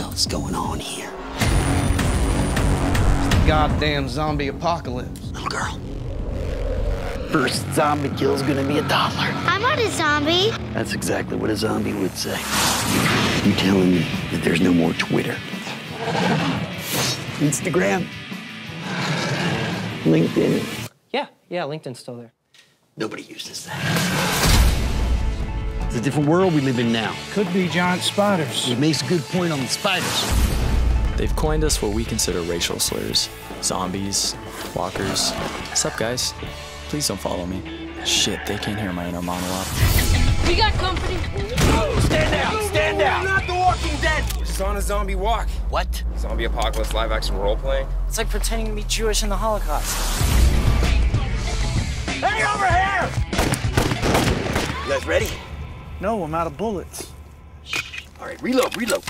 fuck's going on here? Goddamn zombie apocalypse. Little girl. First zombie kill's gonna be a dollar. I'm not a zombie. That's exactly what a zombie would say. You telling me that there's no more Twitter? Instagram? LinkedIn? Yeah, yeah, LinkedIn's still there. Nobody uses that. It's a different world we live in now. Could be giant spiders. He makes a good point on the spiders. They've coined us what we consider racial slurs. Zombies, walkers. Sup, guys? Please don't follow me. Shit, they can't hear my inner monologue. We got company. Stand down! Stand down! Not the Walking Dead! We're just on a zombie walk. What? Zombie apocalypse live action role playing. It's like pretending to be Jewish in the Holocaust. Hey, over here! You guys ready? No, I'm out of bullets. All right, reload, reload.